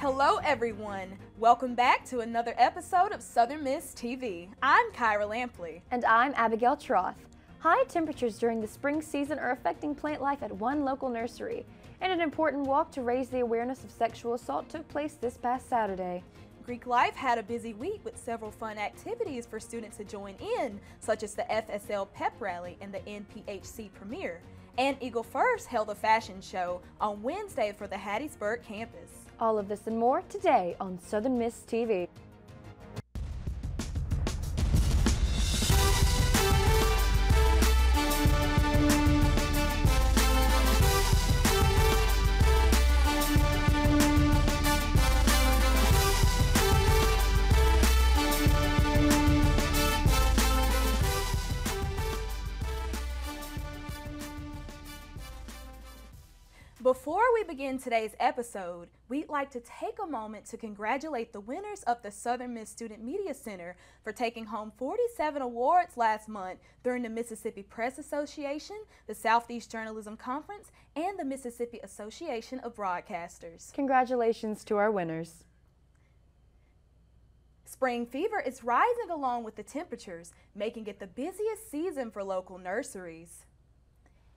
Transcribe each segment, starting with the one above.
Hello, everyone. Welcome back to another episode of Southern Miss TV. I'm Kyra Lampley. And I'm Abigail Troth. High temperatures during the spring season are affecting plant life at one local nursery, and an important walk to raise the awareness of sexual assault took place this past Saturday. Greek Life had a busy week with several fun activities for students to join in, such as the FSL Pep Rally and the NPHC Premiere. And Eagle First held a fashion show on Wednesday for the Hattiesburg campus. All of this and more today on Southern Miss TV. Begin today's episode, we'd like to take a moment to congratulate the winners of the Southern Miss Student Media Center for taking home 47 awards last month during the Mississippi Press Association, the Southeast Journalism Conference, and the Mississippi Association of Broadcasters. Congratulations to our winners. Spring fever is rising along with the temperatures, making it the busiest season for local nurseries.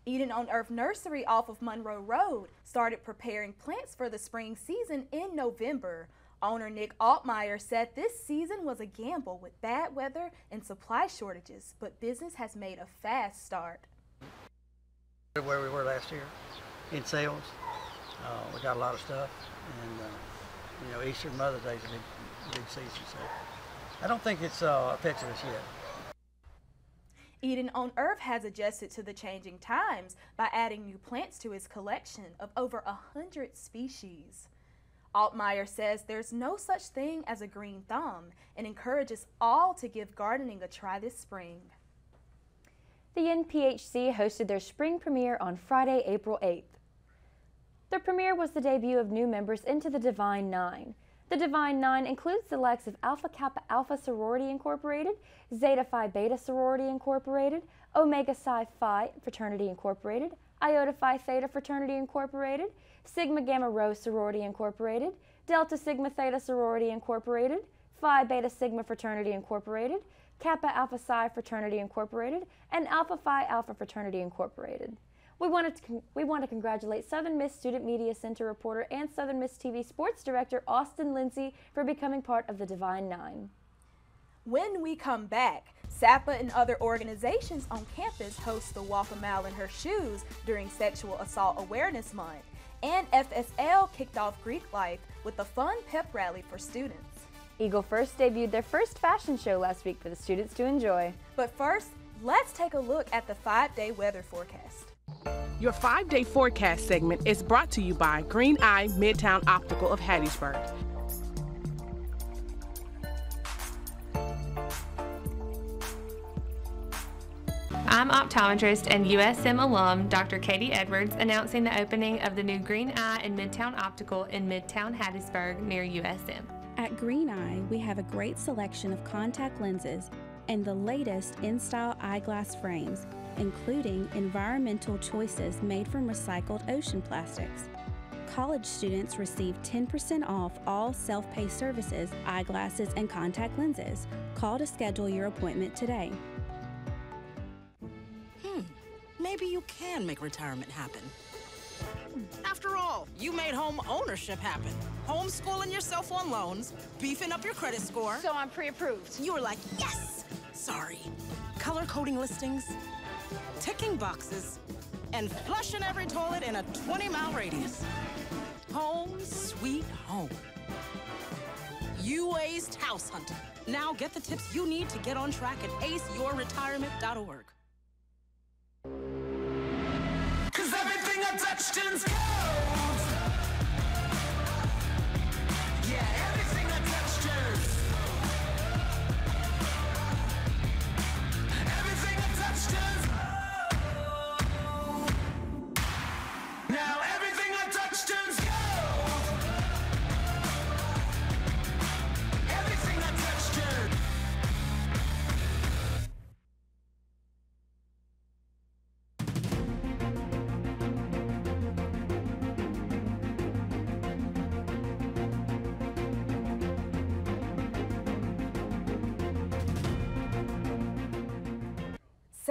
Eden on Earth Nursery off of Monroe Road started preparing plants for the spring season in November. Owner Nick Altmeyer said this season was a gamble with bad weather and supply shortages, but business has made a fast start. Where we were last year in sales, uh, we got a lot of stuff, and uh, you know Easter and Mother's Day is a big, big season, so I don't think it's uh, affected us yet. Eden on Earth has adjusted to the changing times by adding new plants to its collection of over a hundred species. Altmeyer says there's no such thing as a green thumb and encourages all to give gardening a try this spring. The NPHC hosted their spring premiere on Friday, April 8th. The premiere was the debut of new members into the Divine Nine. The Divine Nine includes the likes of Alpha Kappa Alpha Sorority Incorporated, Zeta Phi Beta Sorority Incorporated, Omega Psi Phi Fraternity Incorporated, Iota Phi Theta Fraternity Incorporated, Sigma Gamma Rho Sorority Incorporated, Delta Sigma Theta Sorority Incorporated, Phi Beta Sigma Fraternity Incorporated, Kappa Alpha Psi Fraternity Incorporated, and Alpha Phi Alpha Fraternity Incorporated. We, wanted to we want to congratulate Southern Miss Student Media Center reporter and Southern Miss TV sports director Austin Lindsay for becoming part of the Divine Nine. When we come back, SAPA and other organizations on campus host the Walk a Mile in Her Shoes during Sexual Assault Awareness Month, and FSL kicked off Greek Life with a fun pep rally for students. Eagle First debuted their first fashion show last week for the students to enjoy. But first, let's take a look at the five-day weather forecast. Your five day forecast segment is brought to you by Green Eye Midtown Optical of Hattiesburg. I'm optometrist and USM alum Dr. Katie Edwards announcing the opening of the new Green Eye and Midtown Optical in Midtown Hattiesburg near USM. At Green Eye, we have a great selection of contact lenses and the latest in style eyeglass frames including environmental choices made from recycled ocean plastics. College students receive 10% off all self pay services, eyeglasses, and contact lenses. Call to schedule your appointment today. Hmm, maybe you can make retirement happen. After all, you made home ownership happen. Homeschooling yourself on loans, beefing up your credit score. So I'm pre approved. You were like, yes! Sorry. Color coding listings, ticking boxes, and flushing every toilet in a 20 mile radius. Home sweet home. You aced house hunting. Now get the tips you need to get on track at aceyourretirement.org. Cause everything I turns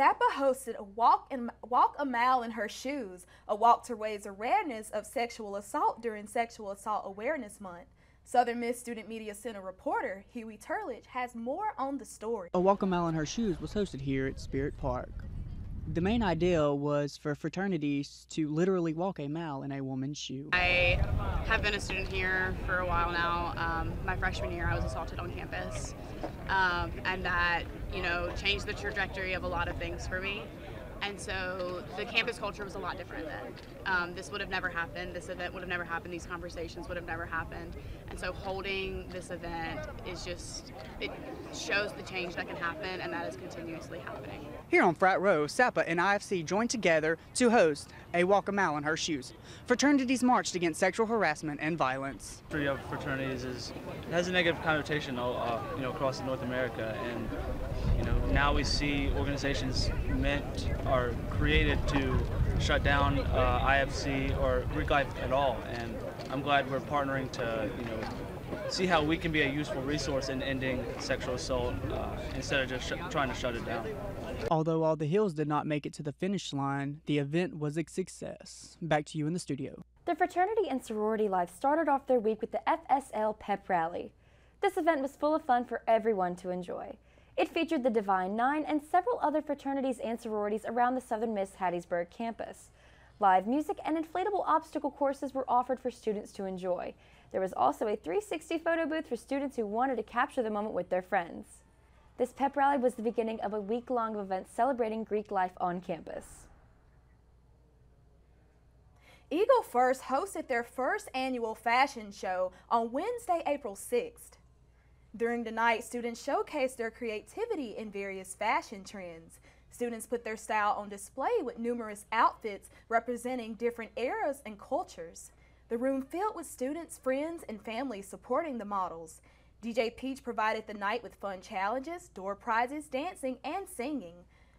SAPA hosted a walk, in, walk a mile in her shoes, a walk to raise awareness of sexual assault during Sexual Assault Awareness Month. Southern Miss Student Media Center reporter Huey Turlidge has more on the story. A Walk a Mile in Her Shoes was hosted here at Spirit Park. The main idea was for fraternities to literally walk a mile in a woman's shoe. I have been a student here for a while now. Um, my freshman year, I was assaulted on campus, um, and that you know changed the trajectory of a lot of things for me. And so the campus culture was a lot different then. Um, this would have never happened. This event would have never happened. These conversations would have never happened. And so holding this event is just, it shows the change that can happen, and that is continuously happening. Here on Frat Row, SAPA and IFC joined together to host a Walk a Mile in Her Shoes. Fraternities marched against sexual harassment and violence. Three of fraternities is has a negative connotation, uh, you know, across North America, and you know now we see organizations meant are created to shut down uh, IFC or Greek life at all, and I'm glad we're partnering to you know see how we can be a useful resource in ending sexual assault uh, instead of just trying to shut it down. Although all the hills did not make it to the finish line, the event was a success. Back to you in the studio. The fraternity and sorority life started off their week with the FSL Pep Rally. This event was full of fun for everyone to enjoy. It featured the Divine Nine and several other fraternities and sororities around the Southern Miss Hattiesburg campus. Live music and inflatable obstacle courses were offered for students to enjoy. There was also a 360 photo booth for students who wanted to capture the moment with their friends. This pep rally was the beginning of a week-long event celebrating Greek life on campus. Eagle First hosted their first annual fashion show on Wednesday, April 6th. During the night, students showcased their creativity in various fashion trends. Students put their style on display with numerous outfits representing different eras and cultures. The room filled with students, friends, and families supporting the models. DJ Peach provided the night with fun challenges, door prizes, dancing, and singing.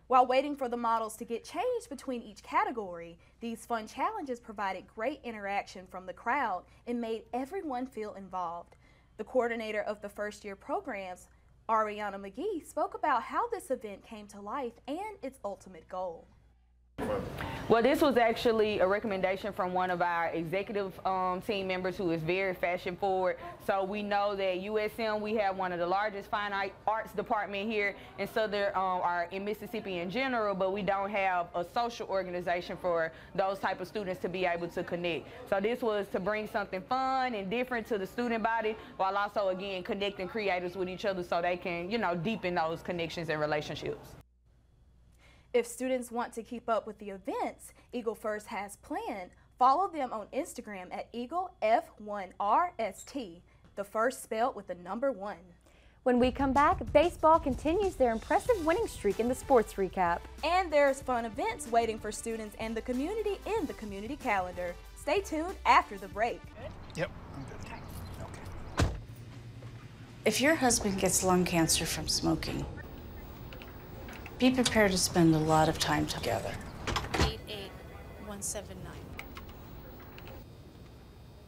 While waiting for the models to get changed between each category, these fun challenges provided great interaction from the crowd and made everyone feel involved. The coordinator of the first year programs, Ariana McGee, spoke about how this event came to life and its ultimate goal. Well, this was actually a recommendation from one of our executive um, team members who is very fashion forward. So we know that USM, we have one of the largest fine arts department here in Southern, um, or in Mississippi in general, but we don't have a social organization for those type of students to be able to connect. So this was to bring something fun and different to the student body, while also, again, connecting creators with each other so they can, you know, deepen those connections and relationships. If students want to keep up with the events Eagle First has planned, follow them on Instagram at Eagle F1RST, the first spelled with the number one. When we come back, baseball continues their impressive winning streak in the sports recap. And there's fun events waiting for students and the community in the community calendar. Stay tuned after the break. Yep, I'm good. Okay. If your husband gets lung cancer from smoking, be prepared to spend a lot of time together. 88179.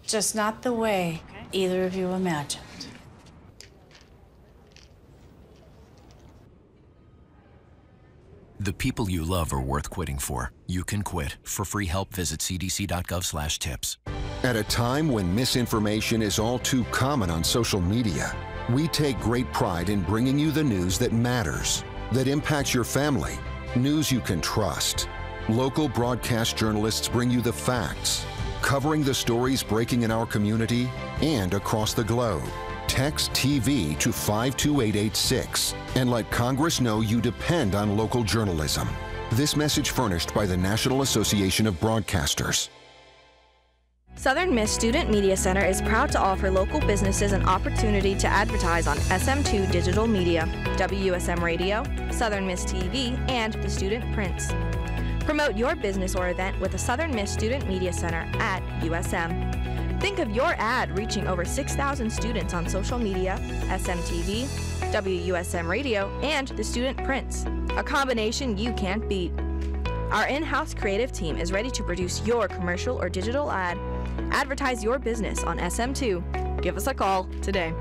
Just not the way either of you imagined. The people you love are worth quitting for. You can quit. For free help, visit cdc.gov/tips. At a time when misinformation is all too common on social media, we take great pride in bringing you the news that matters, that impacts your family, news you can trust. Local broadcast journalists bring you the facts, covering the stories breaking in our community and across the globe. Text TV to 52886 and let Congress know you depend on local journalism. This message furnished by the National Association of Broadcasters. Southern Miss Student Media Center is proud to offer local businesses an opportunity to advertise on SM2 Digital Media, WUSM Radio, Southern Miss TV, and the Student Printz. Promote your business or event with the Southern Miss Student Media Center at USM. Think of your ad reaching over 6,000 students on social media, SMTV, WUSM Radio, and the Student Printz, a combination you can't beat. Our in house creative team is ready to produce your commercial or digital ad. Advertise your business on SM2. Give us a call today.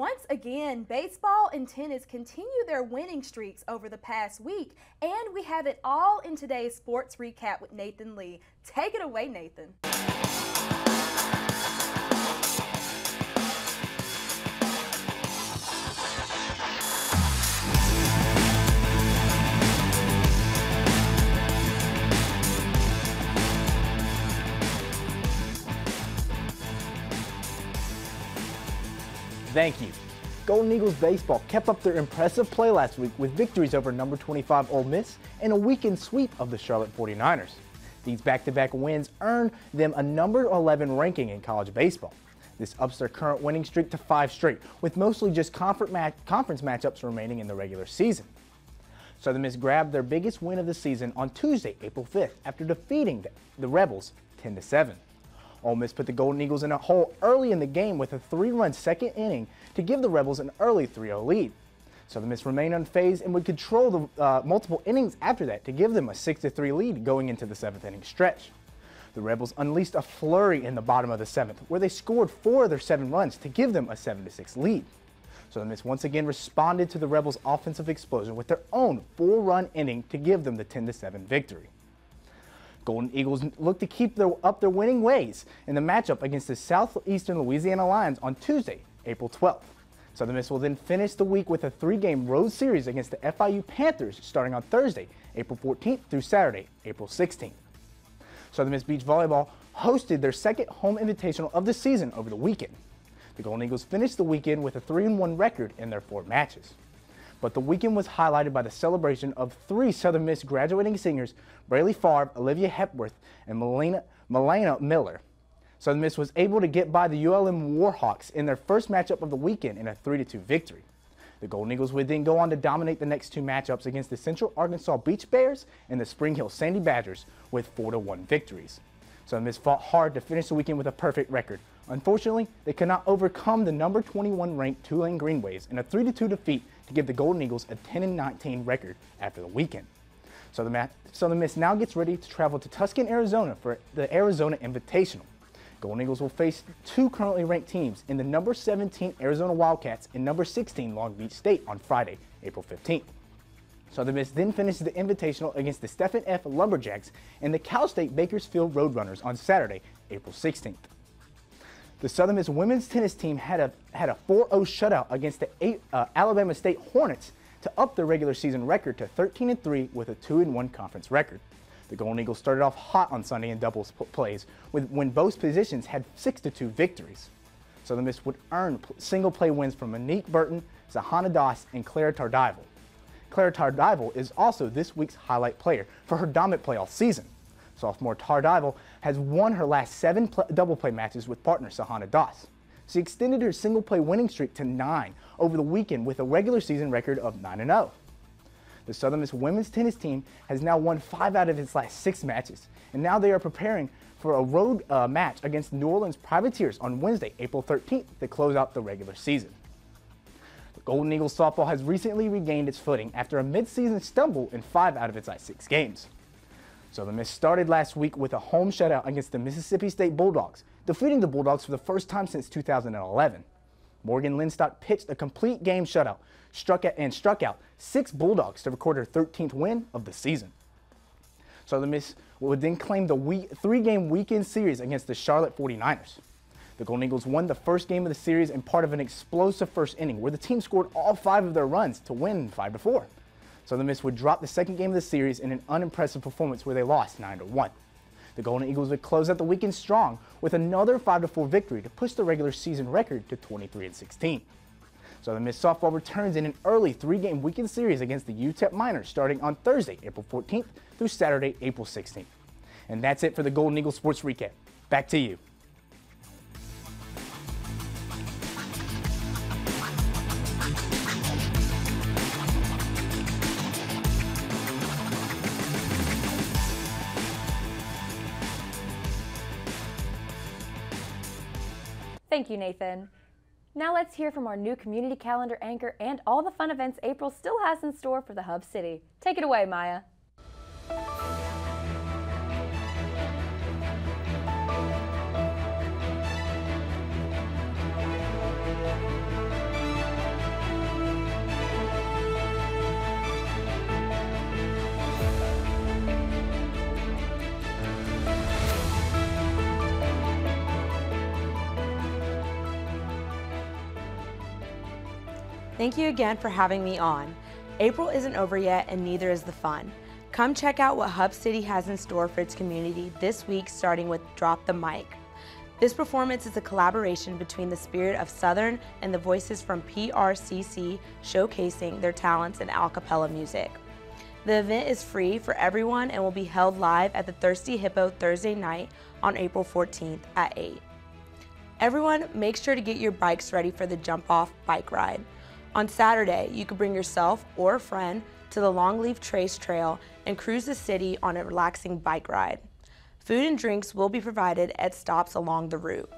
Once again, baseball and tennis continue their winning streaks over the past week, and we have it all in today's sports recap with Nathan Lee. Take it away, Nathan. Thank you. Golden Eagles baseball kept up their impressive play last week with victories over number 25 Ole Miss and a weekend sweep of the Charlotte 49ers. These back-to-back wins earned them a number 11 ranking in college baseball. This ups their current winning streak to five straight, with mostly just conference matchups remaining in the regular season. Southern Miss grabbed their biggest win of the season on Tuesday, April 5th, after defeating the Rebels 10 7. Ole Miss put the Golden Eagles in a hole early in the game with a three-run second inning to give the Rebels an early 3-0 lead. Southern Miss remained unfazed and would control the uh, multiple innings after that to give them a 6-3 lead going into the seventh inning stretch. The Rebels unleashed a flurry in the bottom of the seventh, where they scored four of their seven runs to give them a 7-6 lead. Southern Miss once again responded to the Rebels' offensive explosion with their own four-run inning to give them the 10-7 victory. Golden Eagles look to keep their, up their winning ways in the matchup against the Southeastern Louisiana Lions on Tuesday, April 12th. Southern Miss will then finish the week with a three-game road series against the FIU Panthers starting on Thursday, April 14th through Saturday, April 16th. Southern Miss Beach Volleyball hosted their second home invitational of the season over the weekend. The Golden Eagles finished the weekend with a 3-1 record in their four matches but the weekend was highlighted by the celebration of three Southern Miss graduating singers, Braylee Favre, Olivia Hepworth, and Melina, Melena Miller. Southern Miss was able to get by the ULM Warhawks in their first matchup of the weekend in a 3-2 victory. The Golden Eagles would then go on to dominate the next two matchups against the Central Arkansas Beach Bears and the Spring Hill Sandy Badgers with 4-1 victories. Southern Miss fought hard to finish the weekend with a perfect record. Unfortunately, they could not overcome the number 21 ranked Tulane Green Waves in a 3-2 defeat to give the Golden Eagles a 10-19 record after the weekend. So the, Southern Miss now gets ready to travel to Tucson, Arizona for the Arizona Invitational. Golden Eagles will face two currently ranked teams in the number 17 Arizona Wildcats and number 16 Long Beach State on Friday, April 15th. Southern Miss then finishes the Invitational against the Stephen F. Lumberjacks and the Cal State Bakersfield Roadrunners on Saturday, April 16th. The Southern Miss women's tennis team had a had a 4-0 shutout against the eight, uh, Alabama State Hornets to up their regular season record to 13 3 with a 2-1 conference record. The Golden Eagles started off hot on Sunday in doubles plays with when both positions had 6-2 victories. Southern Miss would earn single play wins from Monique Burton, Sahana Das, and Claire Tardival. Claire Tardival is also this week's highlight player for her dominant play all season. Sophomore Tardival has won her last seven double play matches with partner Sahana Das. She extended her single play winning streak to nine over the weekend with a regular season record of 9 0. The Southern Miss women's tennis team has now won five out of its last six matches, and now they are preparing for a road uh, match against New Orleans Privateers on Wednesday, April 13th to close out the regular season. The Golden Eagles softball has recently regained its footing after a midseason stumble in five out of its last six games. Southern Miss started last week with a home shutout against the Mississippi State Bulldogs, defeating the Bulldogs for the first time since 2011. Morgan Leinstock pitched a complete game shutout, struck and struck out six Bulldogs to record her 13th win of the season. Southern Miss would then claim the three-game weekend series against the Charlotte 49ers. The Golden Eagles won the first game of the series in part of an explosive first inning where the team scored all five of their runs to win 5-4. Southern Miss would drop the second game of the series in an unimpressive performance where they lost 9-1. The Golden Eagles would close out the weekend strong with another 5-4 victory to push the regular season record to 23-16. Southern Miss softball returns in an early three-game weekend series against the UTEP Miners starting on Thursday, April 14th through Saturday, April 16th. And that's it for the Golden Eagles Sports Recap. Back to you. Thank you, Nathan. Now let's hear from our new community calendar anchor and all the fun events April still has in store for the Hub City. Take it away, Maya. Thank you again for having me on. April isn't over yet, and neither is the fun. Come check out what Hub City has in store for its community this week, starting with Drop the Mic. This performance is a collaboration between the Spirit of Southern and the voices from PRCC showcasing their talents in a cappella music. The event is free for everyone and will be held live at the Thirsty Hippo Thursday night on April 14th at 8. Everyone, make sure to get your bikes ready for the jump off bike ride. On Saturday, you can bring yourself or a friend to the Longleaf Trace Trail and cruise the city on a relaxing bike ride. Food and drinks will be provided at stops along the route.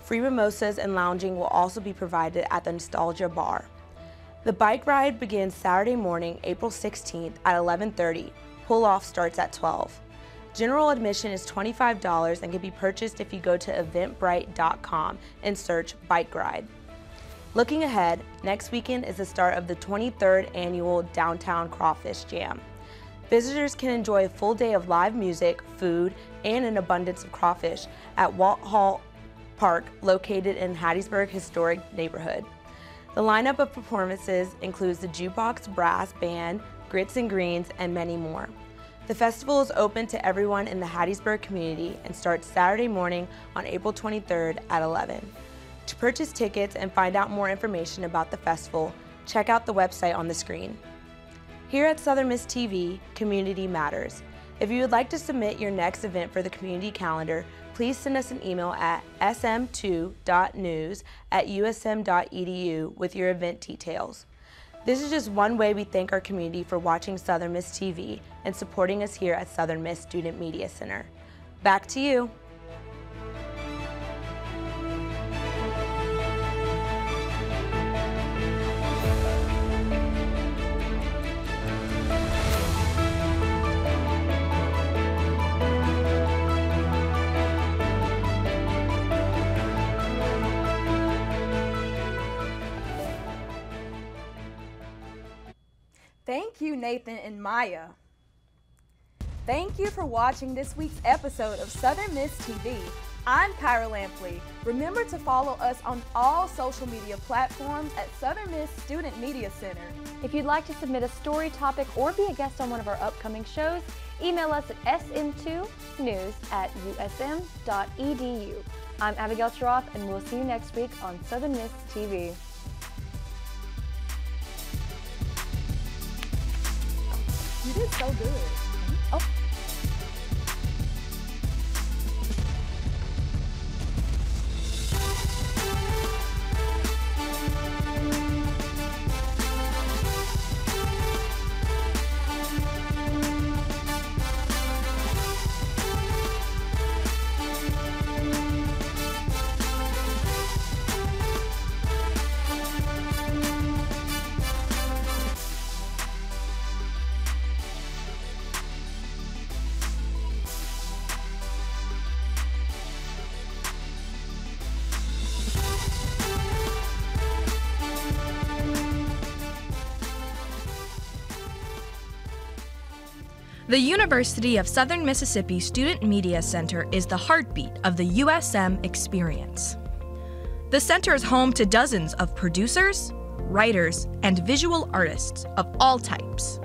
Free mimosas and lounging will also be provided at the Nostalgia Bar. The bike ride begins Saturday morning, April 16th at 11:30. Pull-off starts at 12. General admission is $25 and can be purchased if you go to eventbrite.com and search bike ride. Looking ahead, next weekend is the start of the 23rd annual Downtown Crawfish Jam. Visitors can enjoy a full day of live music, food, and an abundance of crawfish at Walt Hall Park, located in Hattiesburg Historic Neighborhood. The lineup of performances includes the Jukebox Brass Band, Grits and Greens, and many more. The festival is open to everyone in the Hattiesburg community and starts Saturday morning on April 23rd at 11. To purchase tickets and find out more information about the festival, check out the website on the screen. Here at Southern Miss TV, community matters. If you would like to submit your next event for the community calendar, please send us an email at sm2.news at usm.edu with your event details. This is just one way we thank our community for watching Southern Miss TV and supporting us here at Southern Miss Student Media Center. Back to you. You, Nathan and Maya. Thank you for watching this week's episode of Southern Miss TV. I'm Kyra Lampley. Remember to follow us on all social media platforms at Southern Miss Student Media Center. If you'd like to submit a story topic or be a guest on one of our upcoming shows, email us at sm2news at usm.edu. I'm Abigail Sharoff, and we'll see you next week on Southern Miss TV. You did so good. The University of Southern Mississippi Student Media Center is the heartbeat of the USM experience. The center is home to dozens of producers, writers, and visual artists of all types.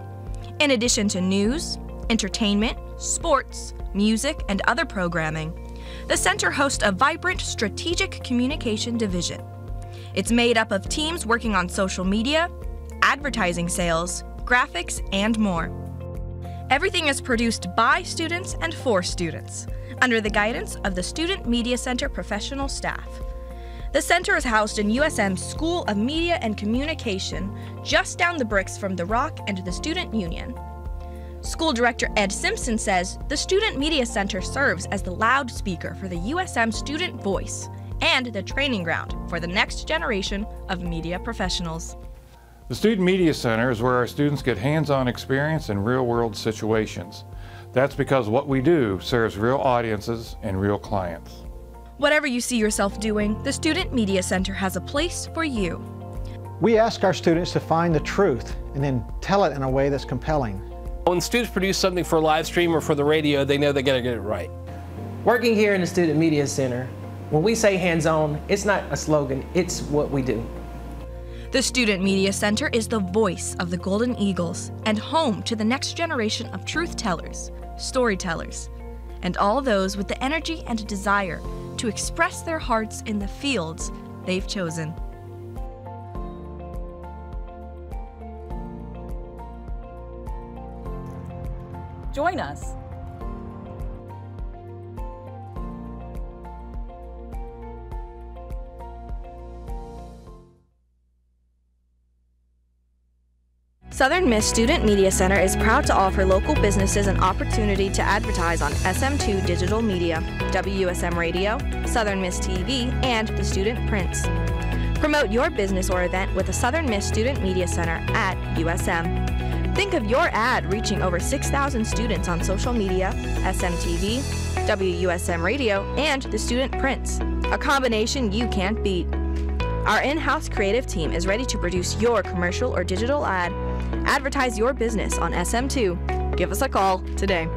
In addition to news, entertainment, sports, music, and other programming, the center hosts a vibrant strategic communication division. It's made up of teams working on social media, advertising sales, graphics, and more. Everything is produced by students and for students, under the guidance of the Student Media Center professional staff. The center is housed in USM's School of Media and Communication, just down the bricks from the Rock and the Student Union. School Director Ed Simpson says the Student Media Center serves as the loudspeaker for the USM student voice and the training ground for the next generation of media professionals. The Student Media Center is where our students get hands-on experience in real-world situations. That's because what we do serves real audiences and real clients. Whatever you see yourself doing, the Student Media Center has a place for you. We ask our students to find the truth and then tell it in a way that's compelling. When students produce something for a live stream or for the radio, they know they gotta get it right. Working here in the Student Media Center, when we say hands-on, it's not a slogan, it's what we do. The Student Media Center is the voice of the Golden Eagles and home to the next generation of truth tellers, storytellers, and all those with the energy and desire to express their hearts in the fields they've chosen. Join us. Southern Miss Student Media Center is proud to offer local businesses an opportunity to advertise on SM2 Digital Media, WUSM Radio, Southern Miss TV, and the Student Printz. Promote your business or event with the Southern Miss Student Media Center at USM. Think of your ad reaching over 6,000 students on social media, SMTV, WUSM Radio, and the Student Printz, a combination you can't beat. Our in house creative team is ready to produce your commercial or digital ad. Advertise your business on SM2. Give us a call today.